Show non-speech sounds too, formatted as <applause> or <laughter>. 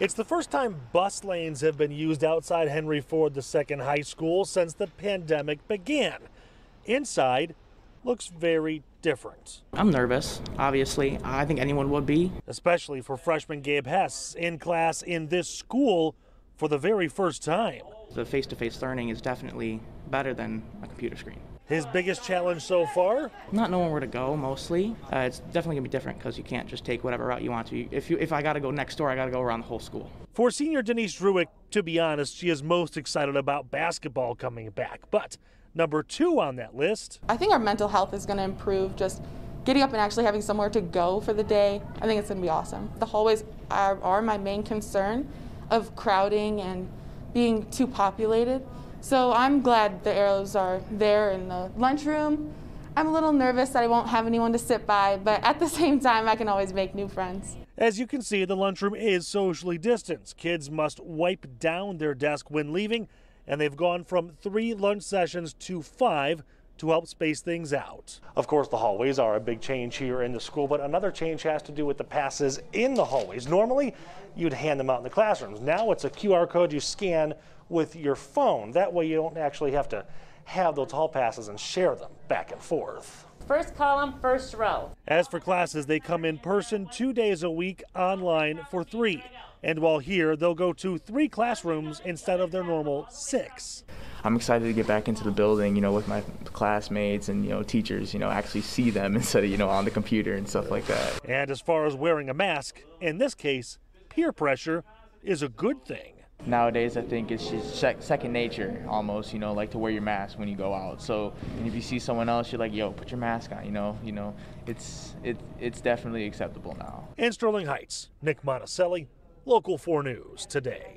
It's the first time bus lanes have been used outside Henry Ford II High School since the pandemic began. Inside looks very different, I'm nervous, obviously. I think anyone would be. especially for freshman Gabe Hess in class in this school for the very first time. The face to face learning is definitely better than a computer screen. His biggest challenge so far Not knowing where to go, mostly. Uh, it's definitely gonna be different because you can't just take whatever route you want to. If you, if I gotta go next door, I gotta go around the whole school. For senior Denise Druick, to be honest, she is most excited about basketball coming back. But number two on that list, I think our mental health is going to improve just getting up and actually having somewhere to go for the day. I think it's going to be awesome. The hallways are, are my main concern of crowding and being too populated. So I'm glad the arrows are there in the lunchroom. I'm a little nervous that I won't have anyone to sit by, but at the <laughs> same time, I can always make new friends. as you can see, the lunchroom is socially distanced. Kids must wipe down their desk when leaving, and they've gone from three lunch sessions to five to help space things out. Of course, the hallways are a big change here in the school, but another change has to do with the passes in the hallways. Normally, you'd hand them out in the classrooms. Now it's a QR code you scan with your phone. That way, you don't actually have to have those hall passes and share them back and forth. First column, first row. As for classes, they come in person two days a week, online for three. And while here, they'll go to three classrooms instead of their normal six. I'm excited to get back into the building, you know, with my classmates and you know teachers, you know, actually see them <laughs> instead of you know on the computer and stuff like that. And as far as wearing a mask, in this case, peer pressure is a good thing. Nowadays, I think it's just sec- second nature almost, you know, like to wear your mask when you go out. So, and if you see someone else, you're like, "Yo, put your mask on," you know, you know, it's it it's definitely acceptable now. In Sterling Heights, Nick Monacelli, Local 4 News today.